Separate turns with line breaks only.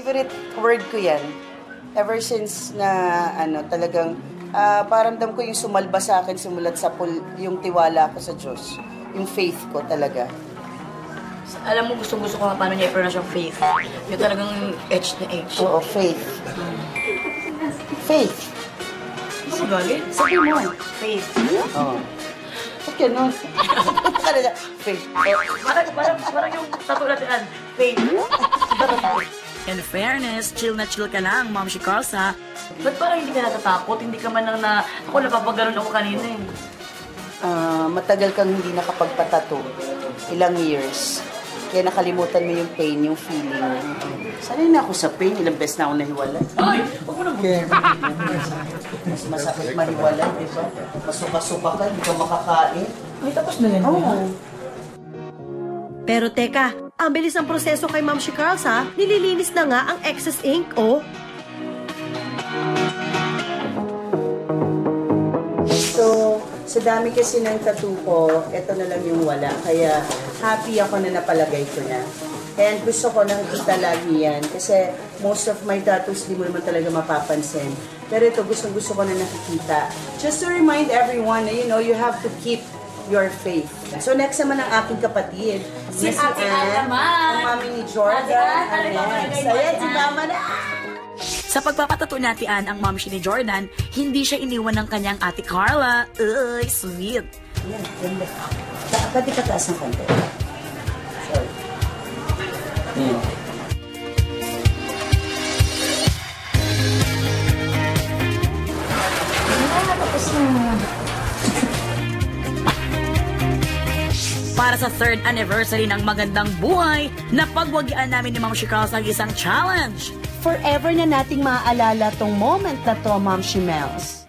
Favorite word ko yan. Ever since na ano talagang ah, paramdam ko yung sumalba sa akin simulat sa pul- yung tiwala ko sa Diyos. Yung faith ko talaga.
Alam mo, gustong-gusto ko nga paano niya i-pronounce yung faith. Yung talagang H na H.
Oo, faith. Faith.
Ano galit?
Sabi mo.
Faith.
Oo. Ganun? Talaga, faith.
Parang, parang, parang yung tattoo natin, faith.
In fairness, chill na chill ka lang, Ma'am Shikarsa.
Ba't parang hindi ka natatakot? Hindi ka man lang na... Ako, napapaganon ako kanina eh.
Ah, matagal kang hindi nakapagpatato. Ilang years. Kaya nakalimutan mo yung pain, yung feeling. Sanay na ako sa pain. Ilang beses na ako nahiwalay.
Ay! Huwag mo na
Mas masakit mahiwalay, di ba? Masuka-suka ka, hindi ka makakain.
Ay, tapos na yan.
Oo.
Pero teka, ang bilis ng proseso kay Ma'am Shikals ha, nililinis na nga ang excess ink, oh.
So, sa dami kasi ng tattoo ko, ito na lang yung wala. Kaya happy ako na napalagay ko na. And gusto ko nakikita lagi yan. Kasi most of my tattoos, di mo naman talaga mapapansin. Pero ito, gustong gusto ko na nakikita. Just to remind everyone you know, you have to keep your faith. So next naman ang aking kapatid,
Si
na
Ate Ann naman.
ang mami ni Jordan.
Ate Ann, ano
Ang
ba mo,
Ayan,
Ate
si
Ann?
mama na.
Sa pagpapatato natian ang mom ni Jordan, hindi siya iniwan ng kanyang ate Carla. Uy, sweet.
Yan, ganda. Pati ka taas ng konti. Sorry. Yan.
Para sa third anniversary ng magandang buhay, napagwagian namin ni Ma'am Shikals ang isang challenge.
Forever na nating maaalala tong moment na to, Ma'am Shimels.